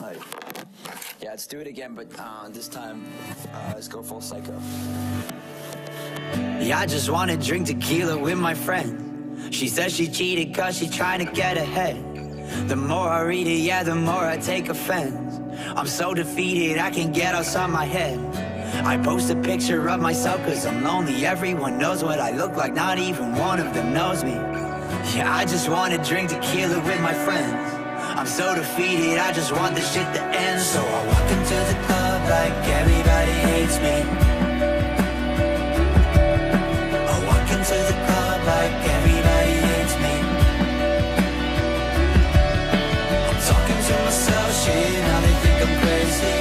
Hi. Yeah, let's do it again, but uh, this time, uh, let's go full psycho. Yeah, I just wanna drink tequila with my friend. She says she cheated cause she trying to get ahead. The more I read it, yeah, the more I take offense. I'm so defeated, I can get outside my head. I post a picture of myself cause I'm lonely. Everyone knows what I look like, not even one of them knows me. Yeah, I just wanna drink tequila with my friends. I'm so defeated, I just want this shit to end. So I walk into the club like everybody hates me. I walk into the club like everybody hates me. I'm talking to myself, shit, now they think I'm crazy.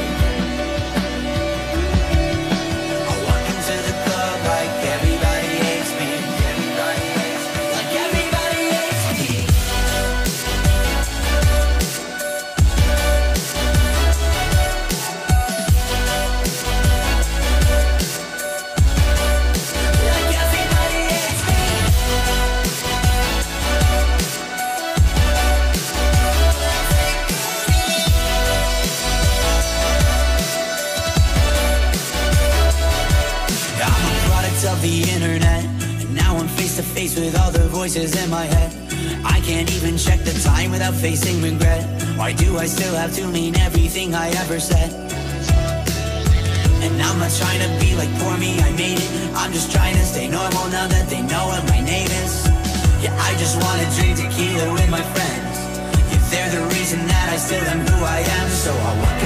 The internet. And now I'm face to face with all the voices in my head. I can't even check the time without facing regret. Why do I still have to mean everything I ever said? And I'm not trying to be like poor me, I made it. I'm just trying to stay normal now that they know what my name is. Yeah, I just wanna drink tequila with my friends. Yeah, they're the reason that I still am who I am So I walk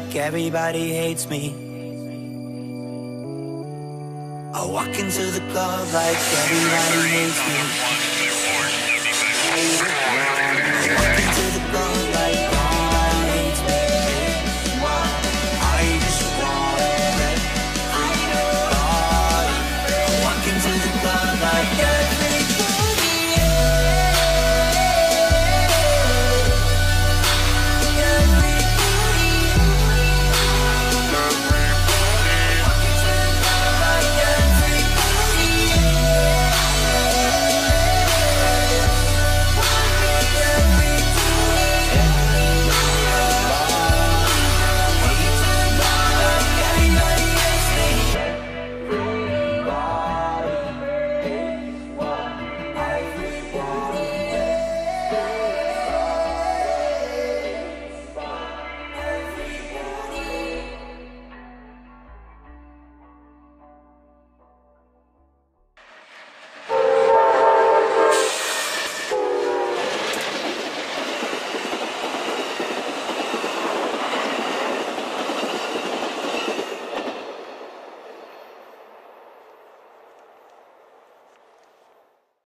like everybody hates me. I walk into the club like everybody hates me.